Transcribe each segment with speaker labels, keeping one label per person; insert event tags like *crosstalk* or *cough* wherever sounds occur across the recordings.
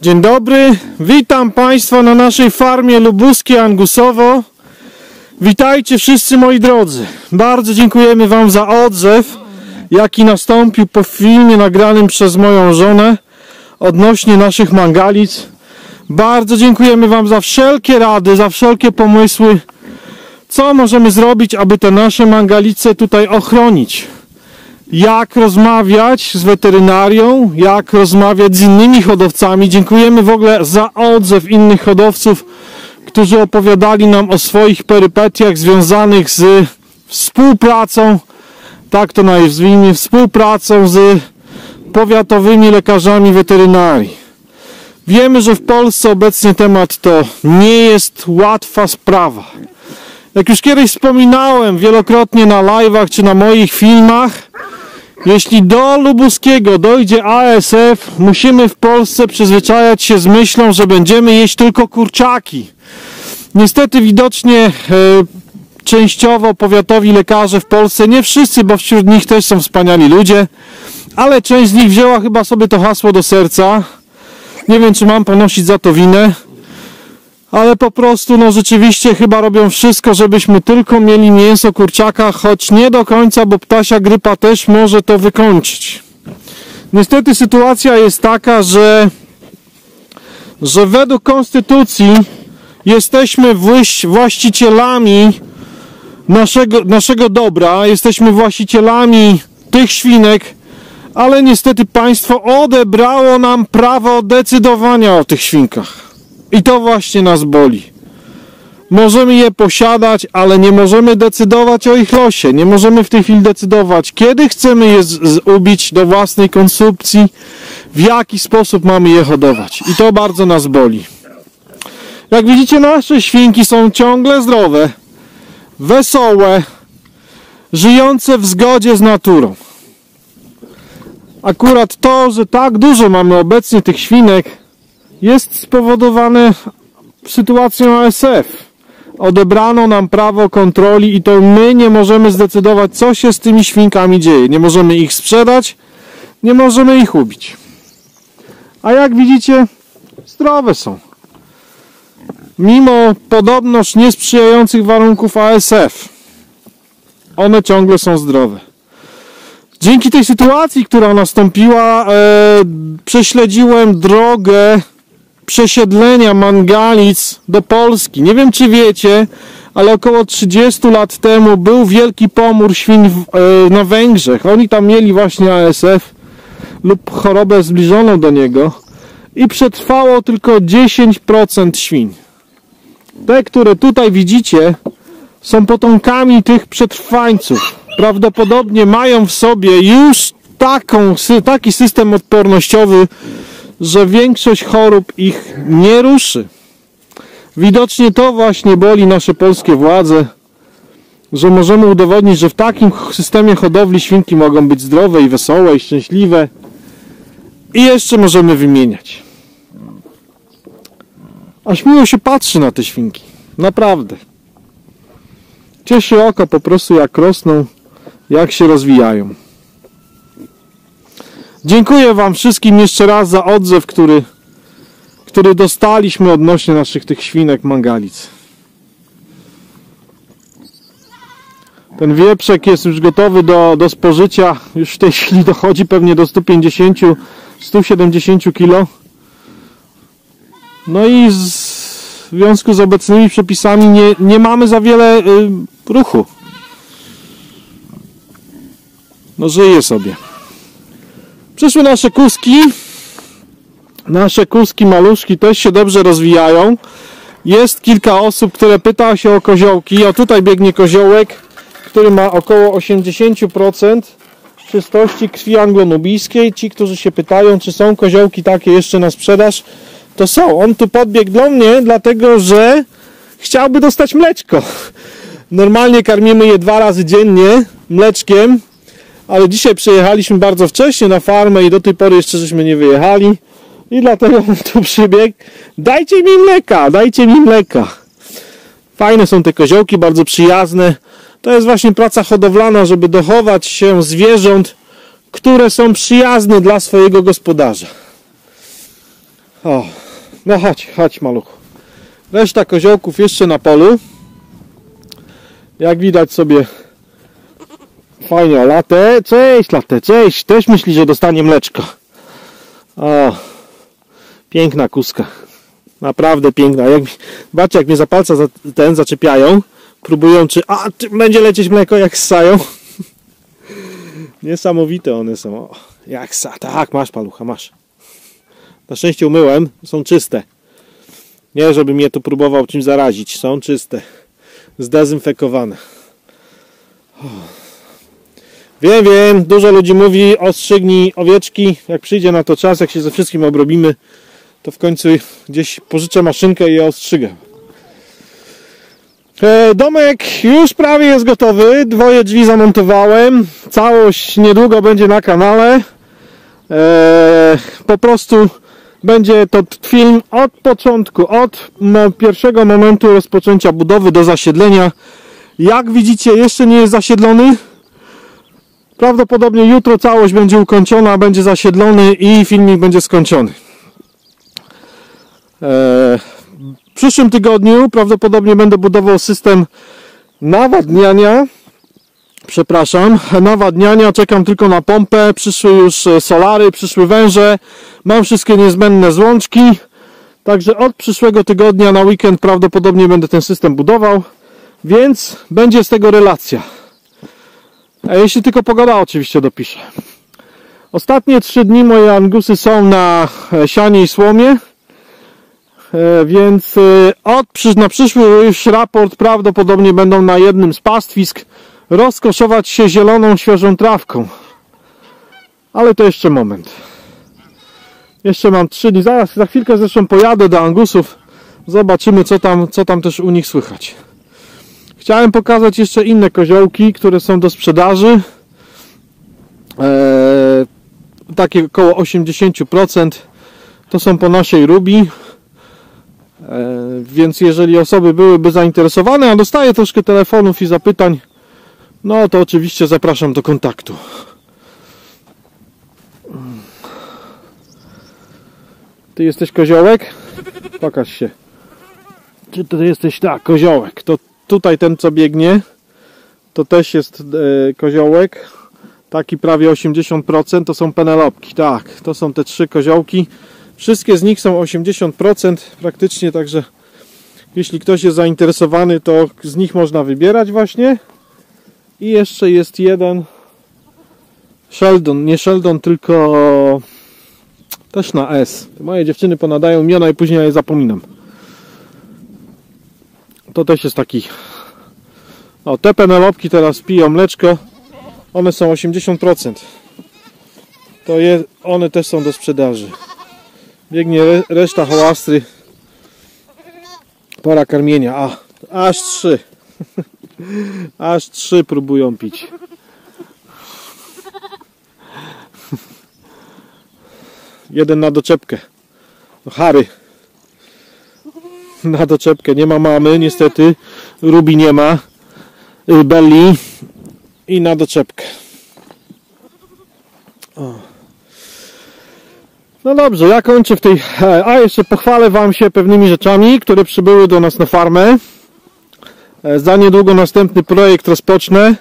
Speaker 1: Dzień dobry, witam Państwa na naszej farmie lubuskie Angusowo. Witajcie wszyscy moi drodzy. Bardzo dziękujemy Wam za odzew, jaki nastąpił po filmie nagranym przez moją żonę odnośnie naszych mangalic. Bardzo dziękujemy Wam za wszelkie rady, za wszelkie pomysły, co możemy zrobić, aby te nasze mangalice tutaj ochronić jak rozmawiać z weterynarią, jak rozmawiać z innymi hodowcami. Dziękujemy w ogóle za odzew innych hodowców, którzy opowiadali nam o swoich perypetiach związanych z współpracą, tak to nazwijmy, współpracą z powiatowymi lekarzami weterynarii. Wiemy, że w Polsce obecnie temat to nie jest łatwa sprawa. Jak już kiedyś wspominałem wielokrotnie na live'ach czy na moich filmach, jeśli do lubuskiego dojdzie ASF, musimy w Polsce przyzwyczajać się z myślą, że będziemy jeść tylko kurczaki. Niestety widocznie e, częściowo powiatowi lekarze w Polsce, nie wszyscy, bo wśród nich też są wspaniali ludzie, ale część z nich wzięła chyba sobie to hasło do serca. Nie wiem, czy mam ponosić za to winę ale po prostu no rzeczywiście chyba robią wszystko, żebyśmy tylko mieli mięso kurczaka, choć nie do końca, bo ptasia grypa też może to wykończyć. Niestety sytuacja jest taka, że że według konstytucji jesteśmy właścicielami naszego, naszego dobra, jesteśmy właścicielami tych świnek, ale niestety państwo odebrało nam prawo decydowania o tych świnkach. I to właśnie nas boli. Możemy je posiadać, ale nie możemy decydować o ich losie. Nie możemy w tej chwili decydować, kiedy chcemy je ubić do własnej konsumpcji, w jaki sposób mamy je hodować. I to bardzo nas boli. Jak widzicie, nasze świnki są ciągle zdrowe, wesołe, żyjące w zgodzie z naturą. Akurat to, że tak dużo mamy obecnie tych świnek, jest spowodowane sytuacją ASF. Odebrano nam prawo kontroli i to my nie możemy zdecydować, co się z tymi świnkami dzieje. Nie możemy ich sprzedać, nie możemy ich ubić. A jak widzicie, zdrowe są. Mimo podobnoż niesprzyjających warunków ASF, one ciągle są zdrowe. Dzięki tej sytuacji, która nastąpiła, e, prześledziłem drogę przesiedlenia Mangalic do Polski. Nie wiem czy wiecie, ale około 30 lat temu był wielki pomór świń w, e, na Węgrzech. Oni tam mieli właśnie ASF lub chorobę zbliżoną do niego i przetrwało tylko 10% świń. Te, które tutaj widzicie, są potomkami tych przetrwańców. Prawdopodobnie mają w sobie już taką, taki system odpornościowy, że większość chorób ich nie ruszy. Widocznie to właśnie boli nasze polskie władze, że możemy udowodnić, że w takim systemie hodowli świnki mogą być zdrowe i wesołe i szczęśliwe. I jeszcze możemy wymieniać. Aż miło się patrzy na te świnki. Naprawdę. Cieszy oko po prostu jak rosną, jak się rozwijają. Dziękuję Wam wszystkim jeszcze raz za odzew, który, który dostaliśmy odnośnie naszych tych świnek mangalic. Ten wieprzek jest już gotowy do, do spożycia. Już w tej chwili dochodzi pewnie do 150-170 kg. No i z, w związku z obecnymi przepisami nie, nie mamy za wiele y, ruchu. No żyje sobie. Przyszły nasze kuski. Nasze kuski maluszki też się dobrze rozwijają. Jest kilka osób, które pyta się o koziołki. O tutaj biegnie koziołek, który ma około 80% czystości krwi anglonubijskiej. Ci, którzy się pytają, czy są koziołki takie jeszcze na sprzedaż, to są. On tu podbiegł do mnie, dlatego że chciałby dostać mleczko. Normalnie karmimy je dwa razy dziennie mleczkiem, ale dzisiaj przyjechaliśmy bardzo wcześnie na farmę i do tej pory jeszcze żeśmy nie wyjechali. I dlatego *laughs* tu przybiegł. Dajcie mi mleka, dajcie mi mleka. Fajne są te koziołki, bardzo przyjazne. To jest właśnie praca hodowlana, żeby dochować się zwierząt które są przyjazne dla swojego gospodarza. O, no chodź, chodź maluchu. Reszta koziołków jeszcze na polu. Jak widać sobie fajnie latę. Cześć latę, cześć. Też myśli, że dostanie mleczko. O, piękna kuska. Naprawdę piękna. Jak, zobaczcie, jak mnie za palca za, ten zaczepiają. Próbują, czy a, czy będzie lecieć mleko, jak ssają. *laughs* Niesamowite one są. O, jak sa. Tak, masz palucha, masz. Na szczęście umyłem, są czyste. Nie, żeby mnie tu próbował czymś zarazić. Są czyste. Zdezynfekowane. O. Wiem, wiem, dużo ludzi mówi ostrzygnij owieczki. Jak przyjdzie na to czas, jak się ze wszystkim obrobimy, to w końcu gdzieś pożyczę maszynkę i je ostrzygę. E, domek już prawie jest gotowy. Dwoje drzwi zamontowałem. Całość niedługo będzie na kanale. E, po prostu będzie to film od początku, od pierwszego momentu rozpoczęcia budowy do zasiedlenia. Jak widzicie, jeszcze nie jest zasiedlony. Prawdopodobnie jutro całość będzie ukończona, będzie zasiedlony i filmik będzie skończony. E, w przyszłym tygodniu prawdopodobnie będę budował system nawadniania. Przepraszam, nawadniania. Czekam tylko na pompę. Przyszły już solary, przyszły węże. Mam wszystkie niezbędne złączki. Także od przyszłego tygodnia na weekend prawdopodobnie będę ten system budował. Więc będzie z tego relacja. A jeśli tylko pogoda oczywiście dopiszę. Ostatnie trzy dni moje angusy są na sianie i słomie. E, więc e, od, na przyszły już raport prawdopodobnie będą na jednym z pastwisk rozkoszować się zieloną, świeżą trawką. Ale to jeszcze moment. Jeszcze mam trzy dni. Zaraz, za chwilkę zresztą pojadę do Angusów. Zobaczymy, co tam, co tam też u nich słychać. Chciałem pokazać jeszcze inne koziołki, które są do sprzedaży. Eee, takie około 80% to są po naszej Rubi. E, więc jeżeli osoby byłyby zainteresowane, a dostaję troszkę telefonów i zapytań, no to oczywiście zapraszam do kontaktu. Ty jesteś koziołek? Pokaż się. Czy ty jesteś tak, koziołek? To tutaj ten co biegnie, to też jest e, koziołek. Taki prawie 80% to są penelopki. Tak, to są te trzy koziołki. Wszystkie z nich są 80% praktycznie, także jeśli ktoś jest zainteresowany, to z nich można wybierać właśnie. I jeszcze jest jeden Sheldon, nie Sheldon, tylko też na S. Moje dziewczyny ponadają imiona i później ja je zapominam. To też jest taki. O, te penelopki teraz piją mleczko. One są 80%. To je, one też są do sprzedaży. Biegnie reszta hołastry. Pora karmienia. A, aż trzy. *laughs* Aż trzy próbują pić. Jeden na doczepkę. No, Harry. Na doczepkę. Nie ma mamy, niestety. Rubi nie ma. Y, Belly. I na doczepkę. O. No dobrze, ja kończę w tej... A jeszcze pochwalę Wam się pewnymi rzeczami, które przybyły do nas na farmę. E, za niedługo następny projekt rozpocznę.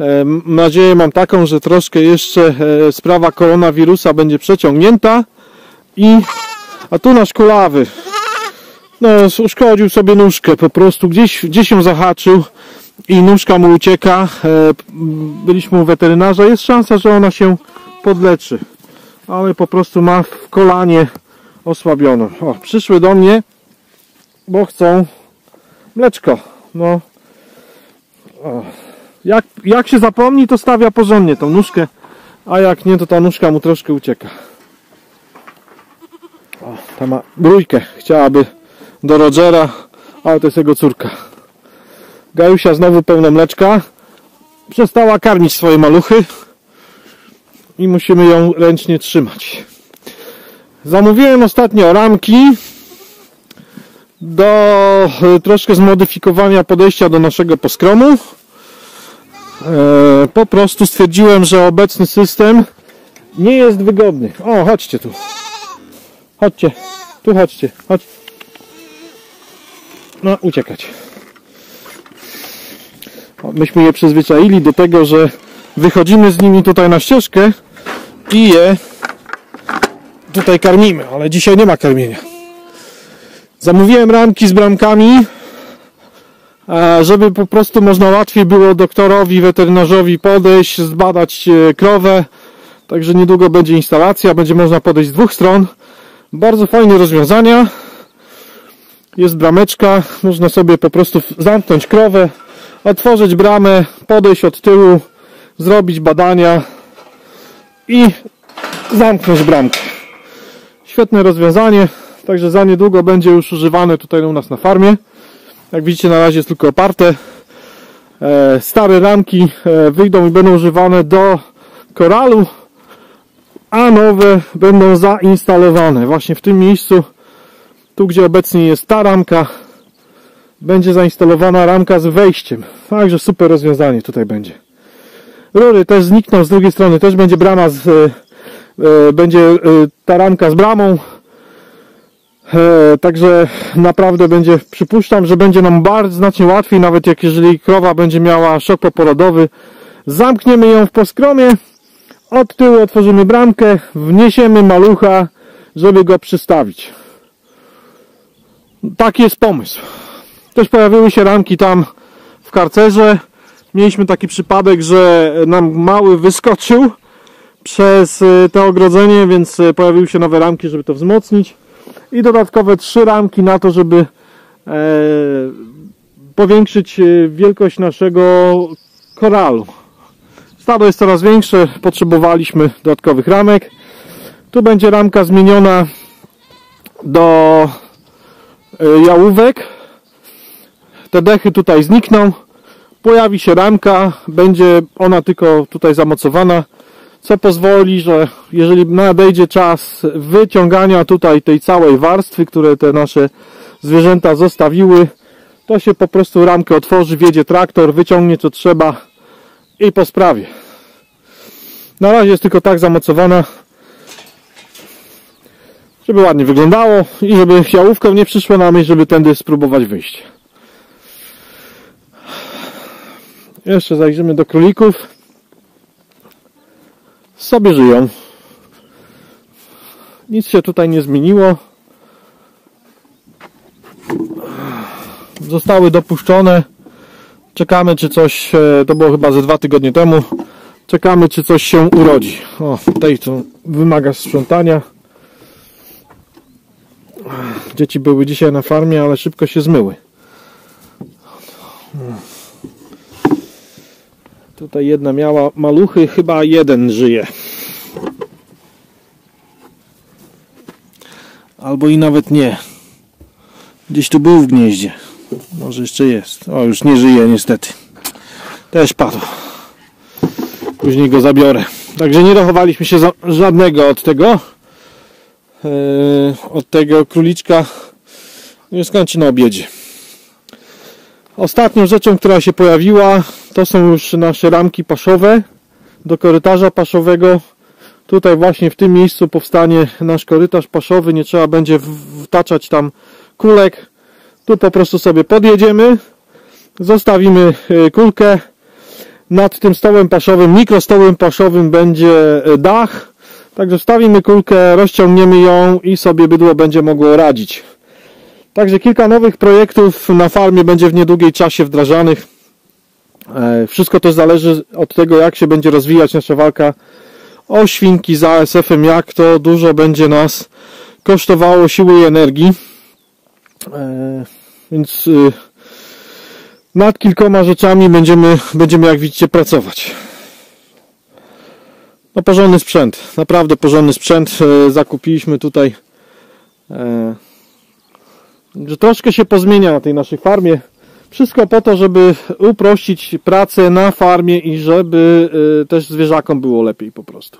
Speaker 1: E, nadzieję mam taką, że troszkę jeszcze e, sprawa koronawirusa będzie przeciągnięta. I... A tu nasz kulawy. No, uszkodził sobie nóżkę po prostu. Gdzieś, gdzieś ją zahaczył i nóżka mu ucieka. Byliśmy u weterynarza. Jest szansa, że ona się podleczy ale po prostu ma w kolanie osłabioną. O, przyszły do mnie, bo chcą mleczko. No. Jak, jak się zapomni, to stawia porządnie tą nóżkę, a jak nie, to ta nóżka mu troszkę ucieka. O, ta ma brójkę. Chciałaby do Rogera, ale to jest jego córka. Gajusia znowu pełne mleczka. Przestała karmić swoje maluchy i musimy ją ręcznie trzymać. Zamówiłem ostatnio ramki do troszkę zmodyfikowania podejścia do naszego poskromu. E, po prostu stwierdziłem, że obecny system nie jest wygodny. O, chodźcie tu. Chodźcie, tu chodźcie, chodź. No, uciekać. Myśmy je przyzwyczaili do tego, że wychodzimy z nimi tutaj na ścieżkę i je tutaj karmimy, ale dzisiaj nie ma karmienia. Zamówiłem ramki z bramkami, żeby po prostu można łatwiej było doktorowi, weterynarzowi podejść, zbadać e, krowę. Także niedługo będzie instalacja, będzie można podejść z dwóch stron. Bardzo fajne rozwiązania. Jest brameczka, można sobie po prostu zamknąć krowę, otworzyć bramę, podejść od tyłu, zrobić badania i zamknąć bramkę. Świetne rozwiązanie, także za niedługo będzie już używane tutaj u nas na farmie. Jak widzicie na razie jest tylko oparte. E, Stare ramki e, wyjdą i będą używane do koralu, a nowe będą zainstalowane właśnie w tym miejscu, tu gdzie obecnie jest ta ramka, będzie zainstalowana ramka z wejściem. Także super rozwiązanie tutaj będzie. Rury też znikną, z drugiej strony też będzie brama z, e, e, będzie e, ta ramka z bramą. Także naprawdę będzie, przypuszczam, że będzie nam bardzo znacznie łatwiej, nawet jak jeżeli krowa będzie miała szok poporodowy. Zamkniemy ją w poskromie, od tyłu otworzymy bramkę, wniesiemy malucha, żeby go przystawić. Taki jest pomysł. Też pojawiły się ramki tam w karcerze. Mieliśmy taki przypadek, że nam mały wyskoczył przez y, to ogrodzenie, więc y, pojawiły się nowe ramki, żeby to wzmocnić. I dodatkowe trzy ramki na to, żeby e, powiększyć y, wielkość naszego koralu. Stado jest coraz większe, potrzebowaliśmy dodatkowych ramek. Tu będzie ramka zmieniona do jałówek. Te dechy tutaj znikną. Pojawi się ramka, będzie ona tylko tutaj zamocowana, co pozwoli, że jeżeli nadejdzie czas wyciągania tutaj tej całej warstwy, które te nasze zwierzęta zostawiły, to się po prostu ramkę otworzy, wjedzie traktor, wyciągnie co trzeba i po sprawie. Na razie jest tylko tak zamocowana, żeby ładnie wyglądało i żeby jałówką nie przyszło na myśl, żeby tędy spróbować wyjść. Jeszcze zajrzymy do królików. Sobie żyją. Nic się tutaj nie zmieniło. Zostały dopuszczone. Czekamy, czy coś, e, to było chyba ze dwa tygodnie temu. Czekamy, czy coś się urodzi. O, tutaj to wymaga sprzątania. Dzieci były dzisiaj na farmie, ale szybko się zmyły. Tutaj jedna miała maluchy, chyba jeden żyje. Albo i nawet nie. Gdzieś tu był w gnieździe. Może jeszcze jest. O, już nie żyje niestety. Też padł. Później go zabiorę. Także nie dochowaliśmy się żadnego od tego. Yy, od tego króliczka. Nie skończy na obiedzie. Ostatnią rzeczą, która się pojawiła, to są już nasze ramki paszowe do korytarza paszowego. Tutaj właśnie w tym miejscu powstanie nasz korytarz paszowy. Nie trzeba będzie wtaczać tam kulek. Tu po prostu sobie podjedziemy, zostawimy y, kulkę. Nad tym stołem paszowym, mikrostołem paszowym będzie y, dach. Także wstawimy kulkę, rozciągniemy ją i sobie bydło będzie mogło radzić. Także kilka nowych projektów na farmie będzie w niedługiej czasie wdrażanych. E, Wszystko też zależy od tego, jak się będzie rozwijać nasza walka o świnki za ASF-em, jak to dużo będzie nas kosztowało siły i energii. E, Więc y, nad kilkoma rzeczami będziemy, będziemy jak widzicie pracować. No porządny sprzęt, naprawdę porządny sprzęt. E, Zakupiliśmy tutaj e, że troszkę się pozmienia na tej naszej farmie. Wszystko po to, żeby uprościć pracę na farmie i żeby y, też zwierzakom było lepiej po prostu.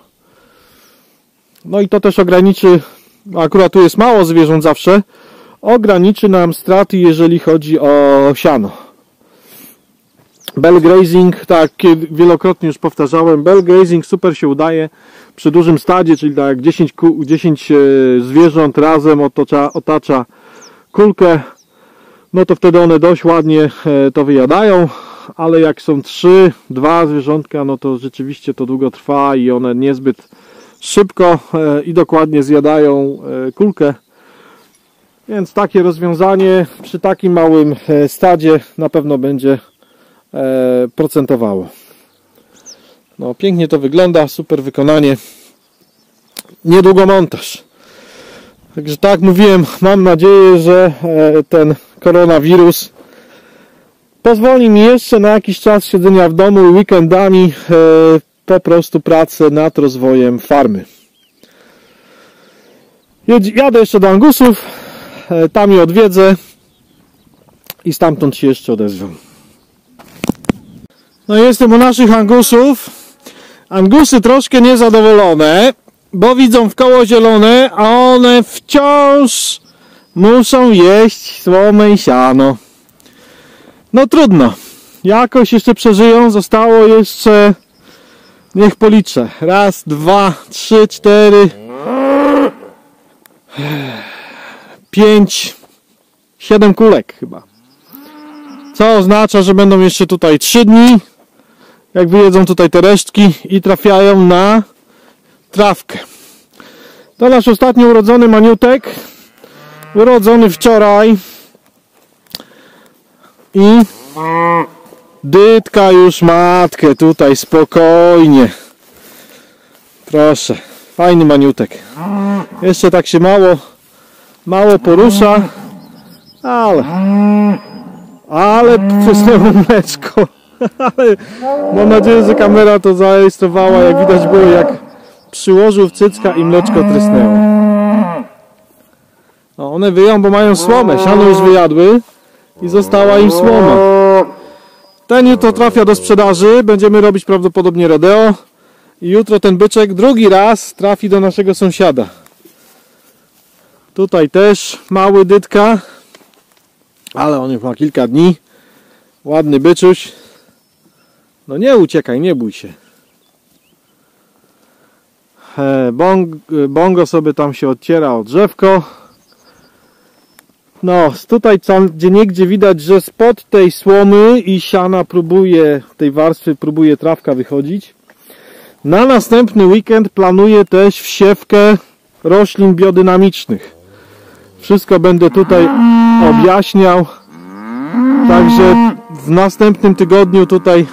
Speaker 1: No i to też ograniczy, akurat tu jest mało zwierząt zawsze, ograniczy nam straty, jeżeli chodzi o siano. Bell grazing, tak wielokrotnie już powtarzałem, bell grazing super się udaje przy dużym stadzie, czyli tak jak 10, ku- 10 e, zwierząt razem otacza, otacza kulkę, no to wtedy one dość ładnie e, to wyjadają, ale jak są 3, 2 zwierzątka, no to rzeczywiście to długo trwa i one niezbyt szybko e, i dokładnie zjadają kulkę. Więc takie rozwiązanie przy takim małym stadzie na pewno będzie procentowało. No, pięknie to wygląda, super wykonanie. Niedługo montaż. Także tak mówiłem, mam nadzieję, że e, ten koronawirus pozwoli mi jeszcze na jakiś czas siedzenia w domu i weekendami e, po prostu pracę nad rozwojem farmy. Jadę jeszcze do Angusów, e, tam je odwiedzę i stamtąd się jeszcze odezwę. No jestem u naszych Angusów. Angusy troszkę niezadowolone, bo widzą w koło zielone, a one wciąż muszą jeść słomę i siano. No trudno. Jakoś jeszcze przeżyją. Zostało jeszcze, niech policzę. Raz, dwa, trzy, cztery, pięć, siedem kulek chyba. Co oznacza, że będą jeszcze tutaj trzy dni. Jak wyjedzą tutaj te resztki i trafiają na trawkę. To nasz ostatnio urodzony maniutek. Urodzony wczoraj. I dytka już matkę tutaj spokojnie. Proszę. Fajny maniutek. Jeszcze tak się mało mało porusza. Ale ale przysnęło mleczko. Ale mam nadzieję, że kamera to zarejestrowała. Jak widać było, jak przyłożył w cycka i mleczko trysnęło. No, one wyją, bo mają słomę. Siano już wyjadły i została im słoma. Ten jutro trafia do sprzedaży. Będziemy robić prawdopodobnie rodeo. I jutro ten byczek drugi raz trafi do naszego sąsiada. Tutaj też mały dytka. Ale on już ma kilka dni. Ładny byczuś. No nie uciekaj, nie bój się. E, Bong, bongo sobie tam się odciera od drzewko. No, tutaj tam gdzie niegdzie widać, że spod tej słomy i siana próbuje, tej warstwy próbuje trawka wychodzić. Na następny weekend planuję też wsiewkę roślin biodynamicznych. Wszystko będę tutaj objaśniał. Także w następnym tygodniu tutaj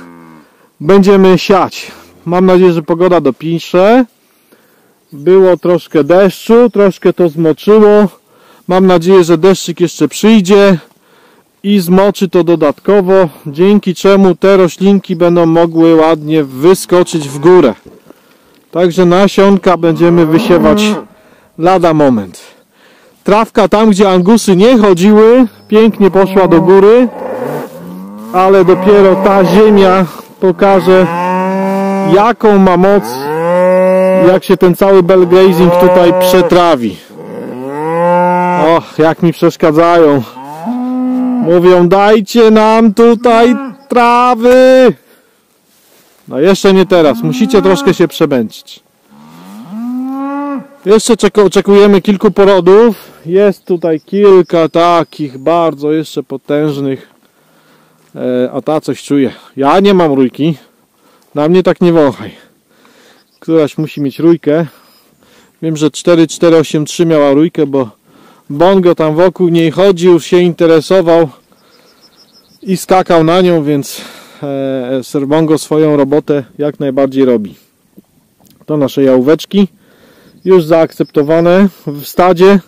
Speaker 1: będziemy siać. Mam nadzieję, że pogoda dopisze. Było troszkę deszczu, troszkę to zmoczyło. Mam nadzieję, że deszczyk jeszcze przyjdzie i zmoczy to dodatkowo, dzięki czemu te roślinki będą mogły ładnie wyskoczyć w górę. Także nasionka będziemy wysiewać lada moment. Trawka tam, gdzie angusy nie chodziły, pięknie poszła do góry, ale dopiero ta ziemia pokaże, jaką ma moc, jak się ten cały bell grazing tutaj przetrawi. Och, jak mi przeszkadzają. Mówią, dajcie nam tutaj trawy. No jeszcze nie teraz, musicie troszkę się przemęczyć. Jeszcze oczekujemy kilku porodów. Jest tutaj kilka takich bardzo jeszcze potężnych. E, a ta coś czuje. Ja nie mam rójki. Na mnie tak nie wąchaj. Któraś musi mieć rójkę. Wiem, że 4483 miała rójkę, bo Bongo tam wokół niej chodził, się interesował i skakał na nią, więc e, Sir Bongo swoją robotę jak najbardziej robi. To nasze jałóweczki już zaakceptowane w stadzie.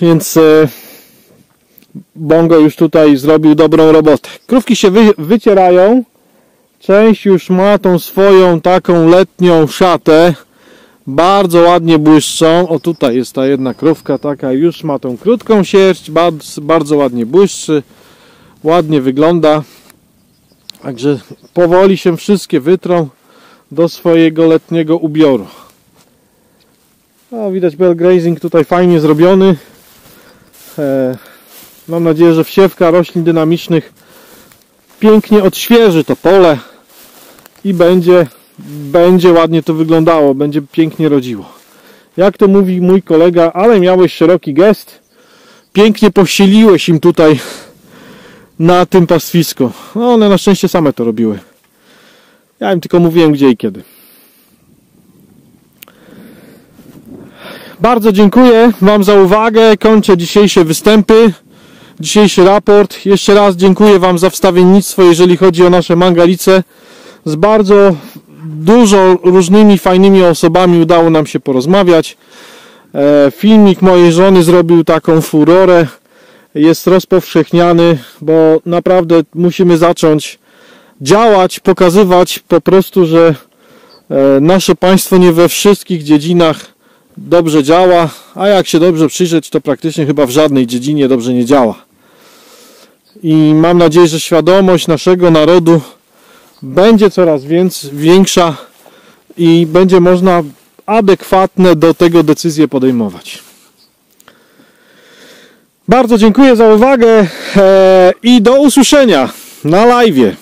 Speaker 1: Więc e, Bongo już tutaj zrobił dobrą robotę. Krówki się wy, wycierają. Część już ma tą swoją taką letnią szatę. Bardzo ładnie błyszczą. O tutaj jest ta jedna krówka taka, już ma tą krótką sierść, bardzo, bardzo ładnie błyszczy. Ładnie wygląda. Także powoli się wszystkie wytrą do swojego letniego ubioru. O, widać bell grazing tutaj fajnie zrobiony. E, mam nadzieję, że wsiewka roślin dynamicznych pięknie odświeży to pole i będzie, będzie ładnie to wyglądało, będzie pięknie rodziło. Jak to mówi mój kolega, ale miałeś szeroki gest, pięknie posiliłeś im tutaj na tym pastwisku. No, one na szczęście same to robiły. Ja im tylko mówiłem gdzie i kiedy. Bardzo dziękuję Wam za uwagę. Kończę dzisiejsze występy, dzisiejszy raport. Jeszcze raz dziękuję Wam za wstawiennictwo, jeżeli chodzi o nasze mangalice. Z bardzo dużo różnymi fajnymi osobami udało nam się porozmawiać. E, filmik mojej żony zrobił taką furorę. Jest rozpowszechniany, bo naprawdę musimy zacząć działać, pokazywać po prostu, że e, nasze państwo nie we wszystkich dziedzinach dobrze działa, a jak się dobrze przyjrzeć, to praktycznie chyba w żadnej dziedzinie dobrze nie działa. I mam nadzieję, że świadomość naszego narodu będzie coraz większa i będzie można adekwatne do tego decyzje podejmować. Bardzo dziękuję za uwagę e, i do usłyszenia na live.